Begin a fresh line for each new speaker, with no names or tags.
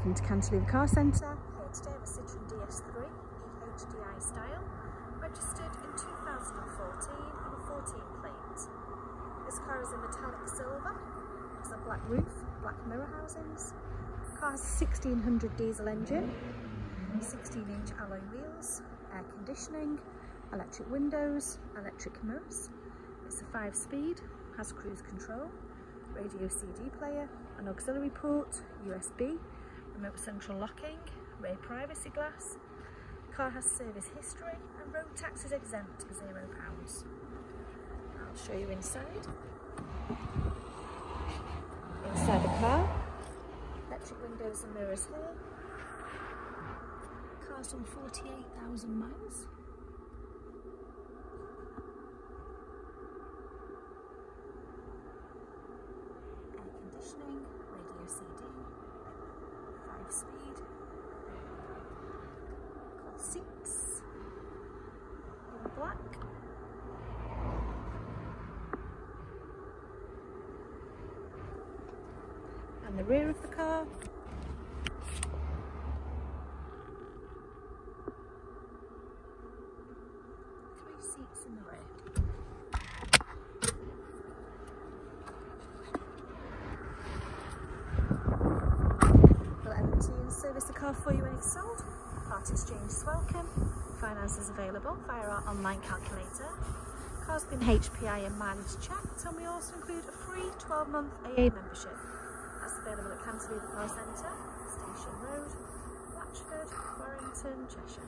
Welcome to Cantilever Car Centre. Here today with Citroen DS3 EHDI style, registered in 2014 on a 14 plate. This car is in metallic silver, has a black roof, black mirror housings. The car has a 1600 diesel engine, 16 inch alloy wheels, air conditioning, electric windows, electric mirrors. It's a 5 speed, has cruise control, radio CD player, an auxiliary port, USB, remote central locking, rear privacy glass. Car has service history and road tax is exempt for zero pounds. I'll show you inside. Inside the car, electric windows and mirrors here. Car's done 48,000 miles. Air conditioning, radio CD, five speed, cloth seats, in black. And the rear of the car. Three seats in the rear. Service the car for you when it's sold. Part exchange is welcome. Finance is available via our online calculator. Car's been HPI and mileage checked and we also include a free 12 month AA membership. That's available at Cantilever Car Centre, Station Road, Latchford, Warrington, Cheshire.